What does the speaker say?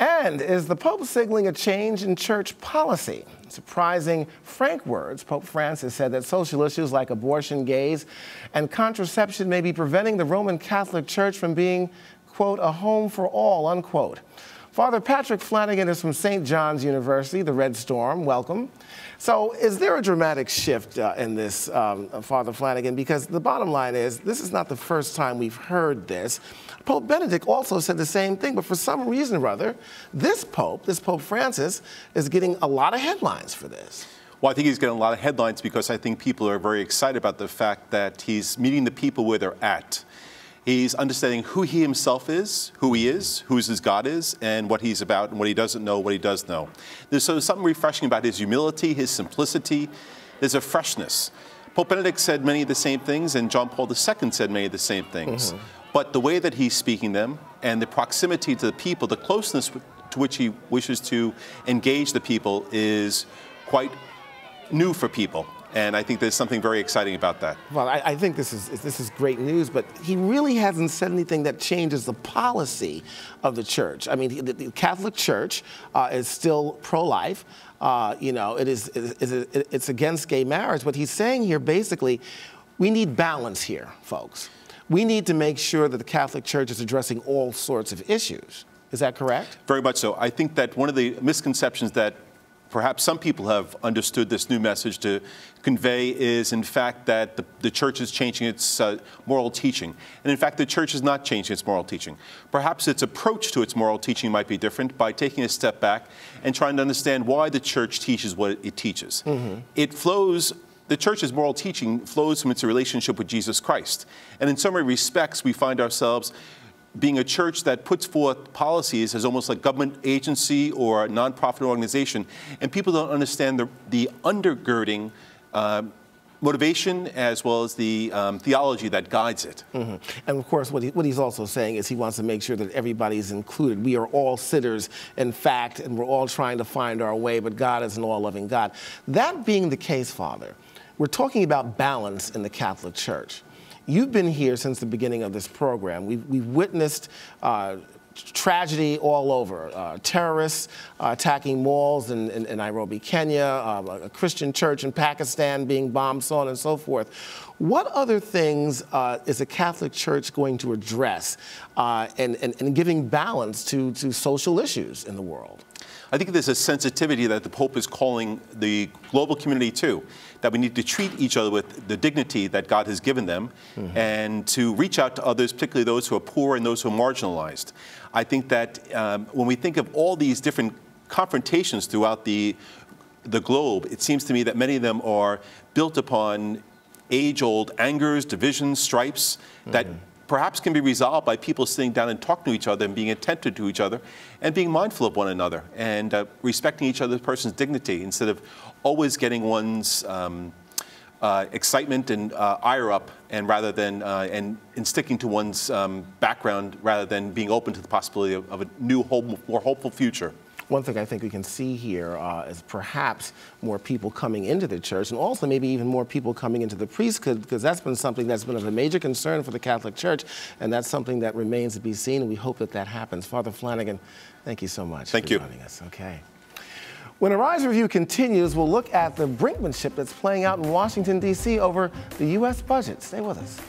And is the Pope signaling a change in church policy? Surprising frank words, Pope Francis said that social issues like abortion, gays, and contraception may be preventing the Roman Catholic Church from being, quote, a home for all, unquote. Father Patrick Flanagan is from St. John's University, the Red Storm. Welcome. So, is there a dramatic shift uh, in this, um, Father Flanagan? Because the bottom line is, this is not the first time we've heard this. Pope Benedict also said the same thing, but for some reason or other, this Pope, this Pope Francis, is getting a lot of headlines for this. Well, I think he's getting a lot of headlines because I think people are very excited about the fact that he's meeting the people where they're at. He's understanding who he himself is, who he is, who his God is, and what he's about, and what he doesn't know, what he does know. There's so something refreshing about his humility, his simplicity. There's a freshness. Pope Benedict said many of the same things, and John Paul II said many of the same things. Mm-hmm. But the way that he's speaking them, and the proximity to the people, the closeness to which he wishes to engage the people, is quite new for people. And I think there's something very exciting about that. Well, I, I, think this is this is great news, but he really hasn't said anything that changes the policy of the church. I mean, the, the Catholic Church uh, is still pro-life. Uh, you know, it is it is it's against gay marriage. But he's saying here basically, we need balance here, folks. We need to make sure that the Catholic Church is addressing all sorts of issues. Is that correct? Very much so. I think that one of the misconceptions that perhaps some people have understood this new message to convey is, in fact, that the, the church is changing its uh, moral teaching. And in fact, the church is not changing its moral teaching. Perhaps its approach to its moral teaching might be different by taking a step back and trying to understand why the church teaches what it teaches. Mm-hmm. It flows the church's moral teaching flows from its relationship with Jesus Christ. And in so many respects, we find ourselves being a church that puts forth policies as almost like government agency or a nonprofit organization, and people don't understand the, the undergirding uh, motivation as well as the um, theology that guides it. Mm-hmm. And of course, what, he, what he's also saying is he wants to make sure that everybody is included. We are all sinners, in fact, and we're all trying to find our way, but God is an all loving God. That being the case, Father, we're talking about balance in the Catholic Church. You've been here since the beginning of this program. We've, we've witnessed uh, tragedy all over. Uh, terrorists uh, attacking malls in, in, in Nairobi, Kenya, uh, a Christian church in Pakistan being bombed, so on and so forth. What other things uh, is the Catholic Church going to address uh, and, giving balance to, to social issues in the world? I think there's a sensitivity that the Pope is calling the global community to, that we need to treat each other with the dignity that God has given them mm-hmm. and to reach out to others, particularly those who are poor and those who are marginalized. I think that um, when we think of all these different confrontations throughout the, the globe, it seems to me that many of them are built upon age old angers, divisions, stripes that perhaps can be resolved by people sitting down and talking to each other and being attentive to each other and being mindful of one another and uh, respecting each other's person's dignity instead of always getting one's um, uh, excitement and uh, ire up and rather than uh, and, and sticking to one's um, background rather than being open to the possibility of, of a new hope, more hopeful future one thing I think we can see here uh, is perhaps more people coming into the church and also maybe even more people coming into the priesthood because that's been something that's been of a major concern for the Catholic Church and that's something that remains to be seen and we hope that that happens. Father Flanagan, thank you so much thank for you. joining us. Okay. When Arise Review continues, we'll look at the brinkmanship that's playing out in Washington, D.C. over the U.S. budget. Stay with us.